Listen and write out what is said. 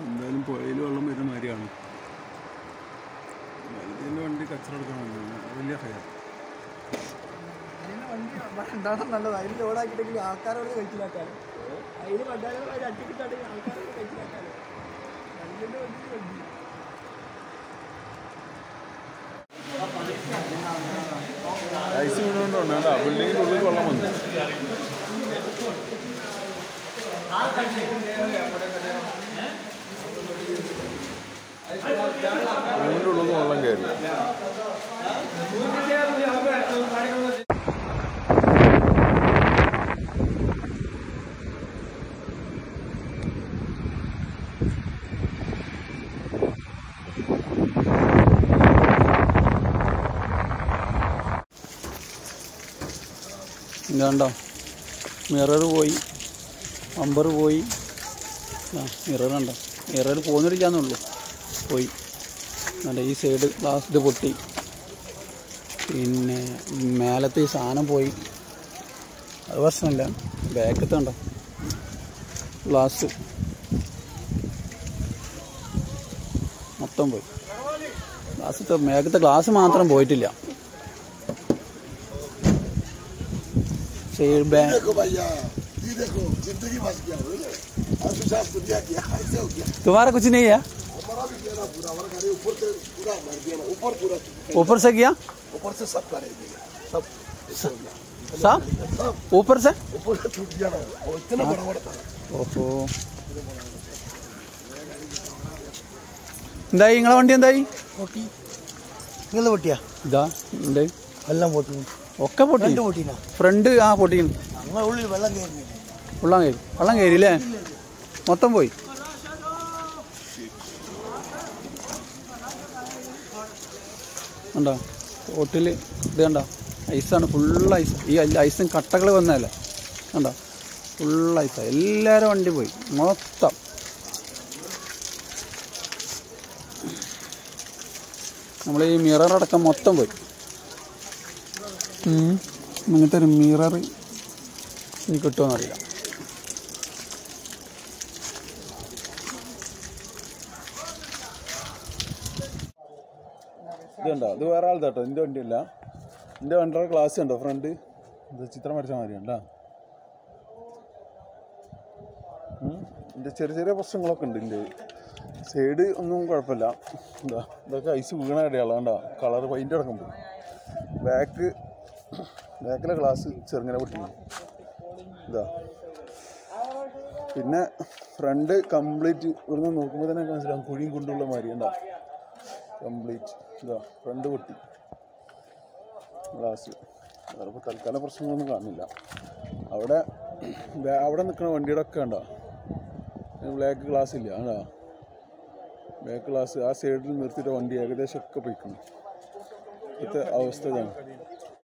എന്തായാലും പുഴയിൽ വെള്ളം വരുന്ന മാതിരിയാണ്. വലുതിന്റെ വണ്ടി കച്ചറ എടുക്കണം വലിയ ഹയർ ഉണ്ടാവണം നല്ലത്. അതിൽ ലോഡാക്കിയിട്ടെങ്കിൽ ആൾക്കാരോട് കഴിച്ചിലാക്കാലോ. അതിൽ പണ്ടാലും അതിൽ അട്ടിക്കിട്ടാണെങ്കിൽ ആൾക്കാരോട് കഴിച്ചിലാക്കാലോ. വണ്ടിയുടെ വണ്ടി. വണ്ടി ഐസ് വീണുകൊണ്ടാണ് കേട്ടോ ബിൽഡിങ്ങിന്റെ ഉള്ളിൽ വെള്ളം വന്നു. റൂമിന്റെ ഉള്ളിൽ നിന്ന് വെള്ളം കയറി. ഇതാണ്ടോ മിറർ പോയി. അമ്പർ പോയി. ആ മിറർ ഉണ്ടോ മിറർ പോന്നിട്ടില്ലാന്നുള്ളൂ പോയി. നല്ല ഈ സൈഡ് ഗ്ലാസ് ഇത് പൊട്ടി. പിന്നെ മേലത്തെ ഈ സാധനം പോയി. അത് പ്രശ്നമില്ല. ബാക്കത്തെ ഉണ്ടോ ഗ്ലാസ് മൊത്തം പോയി. ഗ്ലാസ് മേക്കത്തെ ഗ്ലാസ് മാത്രം പോയിട്ടില്ല. സൈഡ് ബാ देखो भैया ये देखो जिंदगी बच गया बोले और सुशांत दुनिया किया ऐसे हो गया तुम्हारा कुछ नहीं है हमारा भी गया ना पूरा हमारा गाड़ी ऊपर से पूरा मर गया ना ऊपर पूरा ऊपर से किया ऊपर से सब करेंगे सब ऐसे हो गया साहब सब ऊपर से ऊपर से टूट गया ना वो इतना बड़ा बड़ा था ഓഹോ എന്തായി നിങ്ങളെ വണ്ടി എന്തായി പൊട്ടി നിങ്ങൾ പൊട്ടിയാ ഇതാ ഉണ്ട് എല്ലാം പൊട്ടി ഒക്കെ പൊട്ടി. ഫ്രണ്ട് ആ പൊട്ടി വെള്ളം കയറി വെള്ളം കയറി. അല്ലേ മൊത്തം പോയി. ഉണ്ടോ ഇത് കണ്ടോ? ഐസാണ് ഫുൾ ഐസ് ഈ ഐസും കട്ടകൾ വന്നതല്ലേ? കണ്ടോ? ഫുൾ ഐസാണ് എല്ലാവരും വണ്ടി പോയി. മൊത്തം. നമ്മൾ ഈ മിറർ അടക്കം മൊത്തം പോയി. അങ്ങനത്തെ ഒരു മിറർ ഇനി കിട്ടുമെന്നറിയില്ല ഇതുണ്ടോ? ഇത് വേറെ ആൾ കേട്ടോ. എന്റെ വണ്ടിയല്ല. എന്റെ വണ്ടിയുടെ ക്ലാസ് ഉണ്ടോ ഫ്രണ്ട് ഇത് ചിത്രം വരച്ച മാതിരി ഉണ്ടോ എന്റെ ചെറിയ ചെറിയ പ്രശ്നങ്ങളൊക്കെ ഉണ്ട് എന്റെ സൈഡ് ഒന്നും കുഴപ്പമില്ല. എന്താ ഇതൊക്കെ ഐസ് വീണ ഇടയാളോ കണ്ടോ? കളർ പെയിന്റ് അടക്കം പോയി. ബാക്ക് ബാക്കിലെ ഗ്ലാസ് ചെറുങ്ങനെ പൊട്ടിക്കുന്നു ഇതാ. പിന്നെ ഫ്രണ്ട് കംപ്ലീറ്റ് ഇവിടുന്ന് നോക്കുമ്പോൾ തന്നെ മനസ്സിലാവും കുഴിയും കുണ്ടുള്ള മാതിരി. ഉണ്ടോ കംപ്ലീറ്റ് ഇതാ ഫ്രണ്ട് പൊട്ടി. ഗ്ലാസ് അതിപ്പോൾ തൽക്കാല പ്രശ്നങ്ങളൊന്നും കാണില്ല അവിടെ അവിടെ നിൽക്കുന്ന വണ്ടിയുടെ ഒക്കെ ഉണ്ടോ ബ്ലാക്ക് ഗ്ലാസ് ഇല്ല? ആണോ ബ്ലാക്ക് ഗ്ലാസ് ആ സൈഡിൽ നിർത്തിയിട്ട് വണ്ടി ഏകദേശം ഒക്കെ പോയിക്കണം. ഇപ്പോഴത്തെ അവസ്ഥ ഇതാണ്.